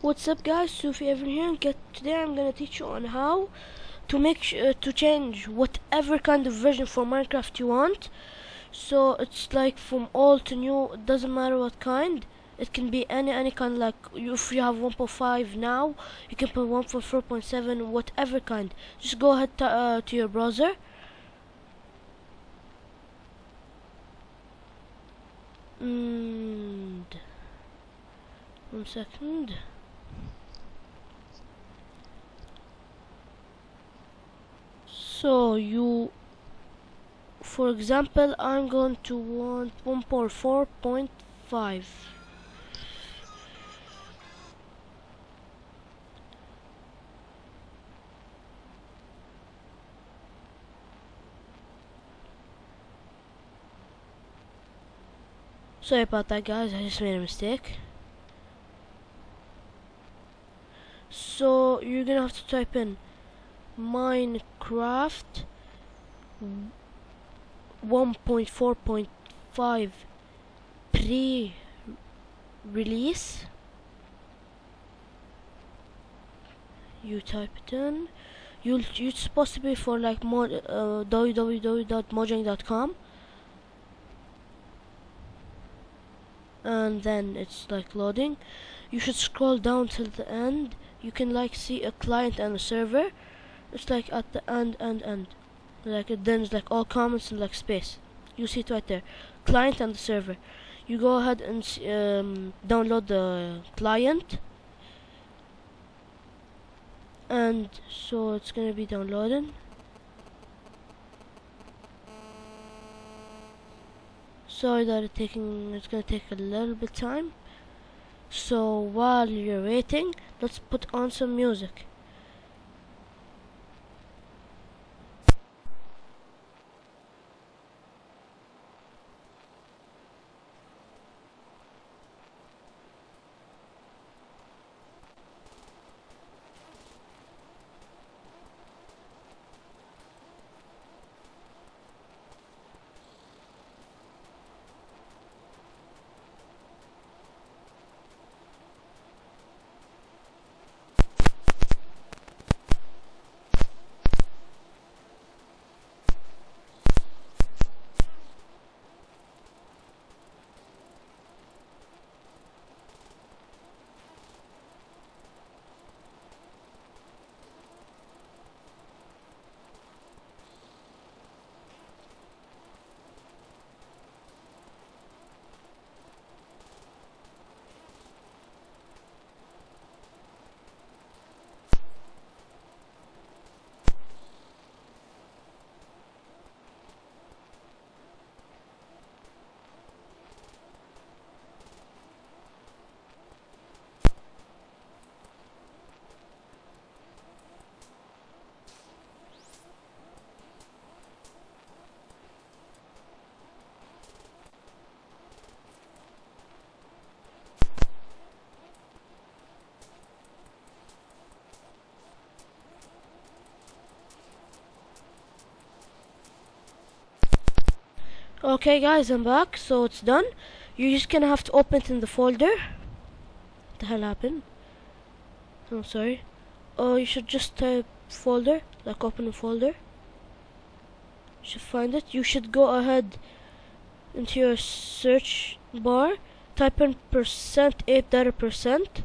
What's up guys, Sufi Evan here. And get, today I'm gonna teach you on how to make uh, to change whatever kind of version for Minecraft you want. So it's like from old to new it doesn't matter what kind. It can be any any kind like if you have 1.5 now you can put 1.4.7 whatever kind. Just go ahead to, uh, to your browser. And one second so you for example I'm going to want 1.4.5 sorry about that guys. I just made a mistake so you're gonna have to type in Minecraft 1.4.5 pre-release. You type it in. You'll it's supposed to be for like mod, uh, www.mojang.com and then it's like loading. You should scroll down till the end you can like see a client and a server. It's like at the end end end. Like it then it's like all comments and like space. You see it right there. Client and the server. You go ahead and um, download the client. And so it's gonna be downloading. Sorry that it's taking it's gonna take a little bit time so while you're waiting let's put on some music Okay guys, I'm back, so it's done. You're just gonna have to open it in the folder. What the hell happened? I'm sorry. Oh, you should just type folder, like open a folder. You should find it. You should go ahead into your search bar, type in percent app data percent.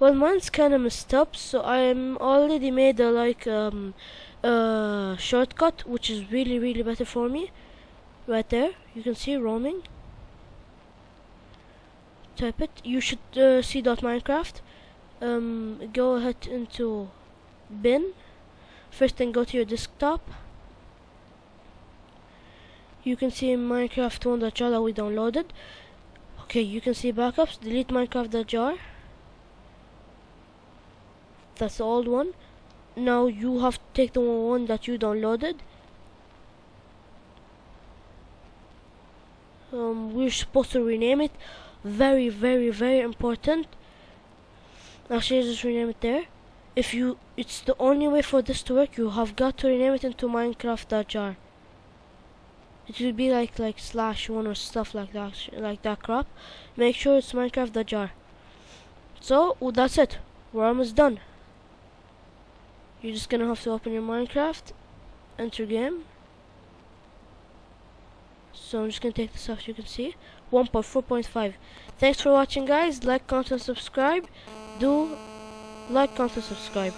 Well, mine's kind of messed up, so I'm already made a like um, uh, shortcut, which is really really better for me right there. You can see roaming. Type it. You should uh, see dot minecraft. Um, go ahead into bin. First then go to your desktop. You can see minecraft 1.jar that we downloaded. Okay you can see backups. Delete minecraft.jar that's the old one. Now you have to take the one that you downloaded um, we're supposed to rename it. Very very very important. Actually just rename it there. If you it's the only way for this to work you have got to rename it into minecraft.jar it will be like like slash one or stuff like that like that crap. Make sure it's minecraft.jar so well, that's it. We're almost done. You're just gonna have to open your Minecraft, enter game. So I'm just gonna take this off. so You can see 1.4.5. Thanks for watching, guys. Like, comment, and subscribe. Do like, comment, and subscribe.